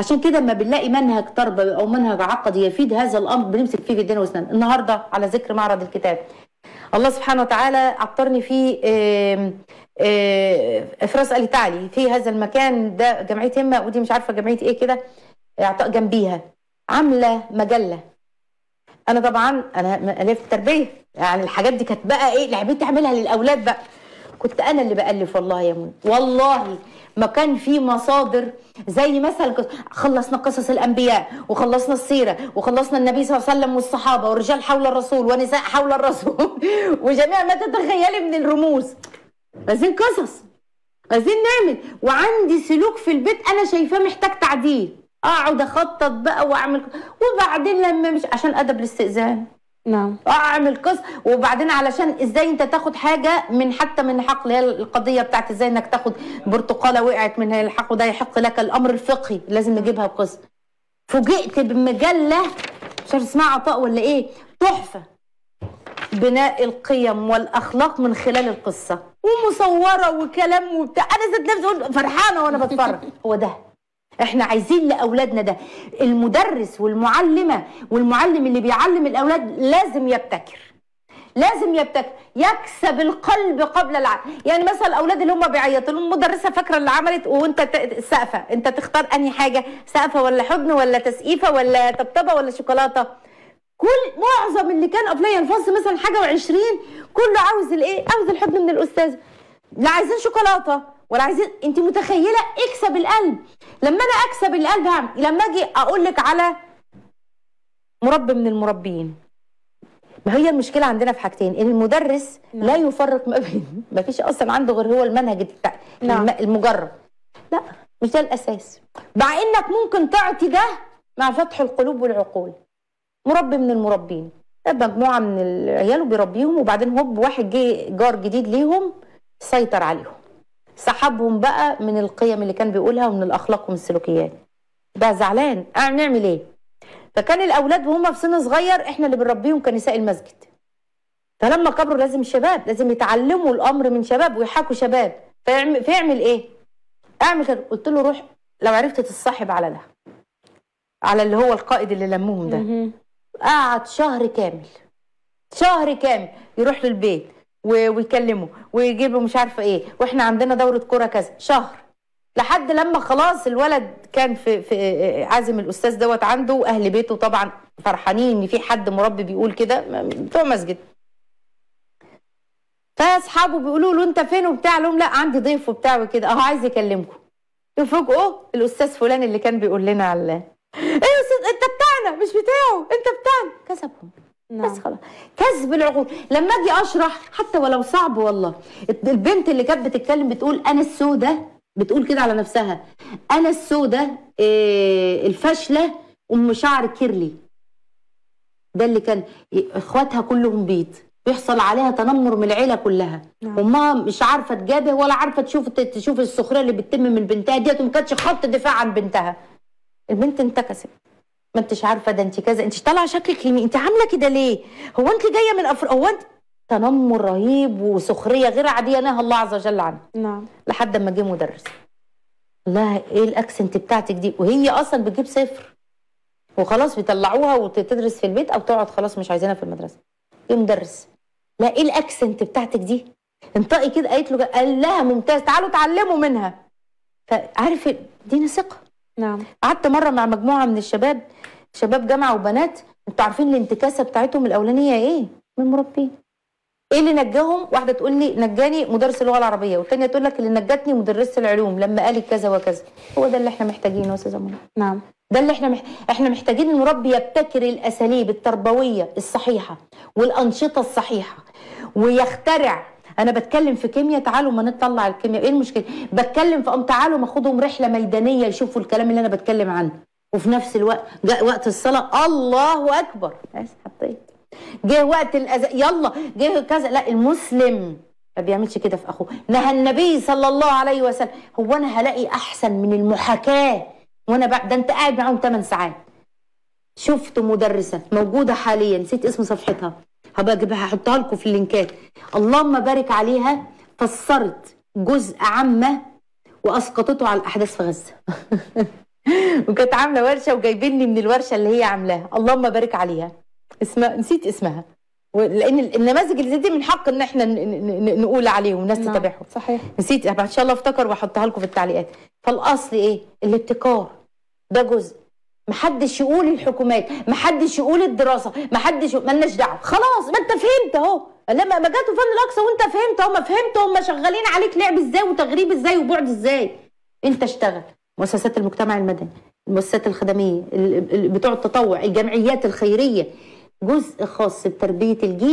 عشان كده لما بنلاقي منهج تربوي أو منهج عقدي يفيد هذا الأمر بنمسك فيه بايدينا واسنان النهارده على ذكر معرض الكتاب. الله سبحانه وتعالى عطرني آه، افراس الي تعلي في هذا المكان. ده جمعية همه ودي مش عارفة جمعية إيه كده إعطاء جنبيها. عاملة مجلة. أنا طبعا أنا الف تربية. يعني الحاجات دي كانت بقى إيه لعبتي أعملها للأولاد بقى. كنت أنا اللي بألف والله يا منى. والله ما كان في مصادر زي مثلا خلصنا قصص الأنبياء وخلصنا السيرة وخلصنا النبي صلى الله عليه وسلم والصحابة والرجال حول الرسول ونساء حول الرسول. وجميع ما تتخيلي من الرموز. عايزين قصص. عايزين نعمل. وعندي سلوك في البيت أنا شايفاه محتاج تعديل. أقعد أخطط بقى وأعمل وبعدين لما مش عشان أدب الاستئذان. نعم. أعمل قصه وبعدين علشان إزاي أنت تاخد حاجة من حتى من حق اللي هي القضية بتاعت إزاي إنك تاخد برتقالة وقعت من الحق وده يحق لك الأمر الفقهي لازم نجيبها بقصه فوجئت بمجلة مش عارف اسمها عطاء ولا إيه تحفة. بناء القيم والأخلاق من خلال القصة. ومصورة وكلام وبتاع. أنا ذات نفسي فرحانة وأنا بتفرج. هو ده. إحنا عايزين لأولادنا ده. المدرس والمعلمة والمعلم اللي بيعلم الأولاد لازم يبتكر. لازم يبتكر. يكسب القلب قبل العقل يعني مثلا الاولاد اللي هم بيعيطوا لهم المدرسة فاكرة اللي عملت وأنت سقفة. أنت تختار أنهي حاجة؟ سقفة ولا حضن ولا تسقيفة ولا طبطبة ولا شوكولاتة؟ كل معظم اللي كان قبلية الفصل مثلا حاجة و20 كله عاوز الإيه؟ عاوز الحضن من الأستاذ. لا عايزين شوكولاتة. ولا عايزين انت متخيلة اكسب القلب. لما أنا اكسب القلب هعمل لما أجي أقول لك على مربي من المربيين. ما هي المشكلة عندنا في حاجتين. إن المدرس نعم. لا يفرق ما بين ما فيش أصلا عنده غير هو المنهج بتاع نعم. الم- المجرد لا مش ده الأساس. مع إنك ممكن تعطي ده مع فتح القلوب والعقول. مربي من المربين. مجموعة من العيال وبيربيهم وبعدين هوب واحد جه جار جديد ليهم سيطر عليهم. سحبهم بقى من القيم اللي كان بيقولها ومن الأخلاق ومن السلوكيات. بقى زعلان. أعمل نعمل إيه؟ فكان الأولاد وهم في سن صغير إحنا اللي بنربيهم كنساء المسجد. فلما كبروا لازم شباب لازم يتعلموا الأمر من شباب ويحاكوا شباب. فيعمل, فيعمل إيه؟ أعمل كده. قلت له روح لو عرفت تتصاحب على ده. على اللي هو القائد اللي لمهم ده. قعد شهر كامل. شهر كامل يروح للبيت. ويكلمه ويجيب له مش عارفة إيه. وإحنا عندنا دورة كورة كذا شهر. لحد لما خلاص الولد كان في في عازم الأستاذ دوت عنده وأهل بيته طبعا فرحانين إن في حد مربي بيقول كده بتوع مسجد. فأصحابه بيقولوا له أنت فين وبتاع؟ لهم لا عندي ضيف وبتاع وكده. أهو عايز يكلمكم. يفاجئوا الأستاذ فلان اللي كان بيقول لنا على إيه يا أستاذ أنت بتاعنا مش بتاعه أنت بتاعنا. كسبهم. نعم. بس خلاص. كسب العقول. لما أجي أشرح حتى ولو صعب والله. البنت اللي كانت بتتكلم بتقول أنا السودة بتقول كده على نفسها. أنا السودة إيه الفاشلة أم شعر curly. ده اللي كان إخواتها كلهم بيض بيحصل عليها تنمر من العيلة كلها. نعم. أمها مش عارفة تجابه ولا عارفة تشوف تشوف السخريه اللي بتتم من بنتها ديت وما كانتش خط دفاع عن بنتها. البنت انتكست. ما انتش عارفة ده انت كذا. انت طالعة شكلك يمين انت عاملة كده ليه؟ هو انت جاية من افريقيا هو انت تنمر رهيب وسخرية غير عادية نهى الله عز وجل عنها. نعم. لحد ما جه مدرس. الله إيه الأكسنت بتاعتك دي؟ وهي أصلا بتجيب صفر. وخلاص بيطلعوها وتدرس في البيت أو تقعد خلاص مش عايزينها في المدرسة. إيه مدرس. لا إيه الأكسنت بتاعتك دي؟ انطقي كده قالت له قال لها ممتاز تعالوا اتعلموا منها. فعارف دي ثقة. نعم. قعدت مرة مع مجموعة من الشباب شباب جامعة وبنات أنتوا عارفين الانتكاسة بتاعتهم الأولانية إيه؟ من المربين. إيه اللي نجاهم؟ واحدة تقول لي نجاني مدرس اللغة العربية والثانيه تقول لك اللي نجتني مدرسة العلوم لما قالت كذا وكذا. هو ده اللي إحنا محتاجينه يا أستاذة منى. نعم. ده اللي إحنا مح... إحنا محتاجين المربي يبتكر الأساليب التربوية الصحيحة والأنشطة الصحيحة ويخترع أنا بتكلم في كيمياء تعالوا ما نطلع الكيمياء. إيه المشكلة؟ بتكلم في ام تعالوا ما خدهم رحلة ميدانية يشوفوا الكلام اللي أنا بتكلم عنه. وفي نفس الوقت جاء وقت الصلاة الله أكبر. بس حطيت. جه وقت الأذى يلا. جه كذا. لا المسلم ما بيعملش كده في أخوه. نهى النبي صلى الله عليه وسلم. هو أنا هلاقي أحسن من المحاكاة. وأنا بقى ده أنت قاعد معاهم 8 ساعات. شفت مدرسة موجودة حاليا. نسيت اسم صفحتها. هبقى اجيبها هحطها لكم في اللينكات. اللهم بارك عليها. فسرت جزء عامة وأسقطته على الأحداث في غزة. وكانت عاملة ورشة وجايبيني من الورشة اللي هي عاملاها. اللهم بارك عليها. اسمها نسيت اسمها. لأن النماذج اللي زي دي من حق إن إحنا نقول عليهم والناس نعم، تتابعهم. صحيح. نسيت إن شاء الله أفتكر وأحطها لكم في التعليقات. فالأصل إيه؟ الابتكار. ده جزء. محدش يقول الحكومات محدش يقول الدراسة محدش يقول مالناش دعوة. خلاص ما انت فهمت اهو. لما ما جاتوا فن الأقصى وانت فهمت اهو ما فهمت هم شغالين عليك لعب إزاي وتغريب إزاي وبعد إزاي. انت اشتغل. مؤسسات المجتمع المدني المؤسسات الخدمية ال- ال- بتوع التطوع الجمعيات الخيرية. جزء خاص بتربية الجيل.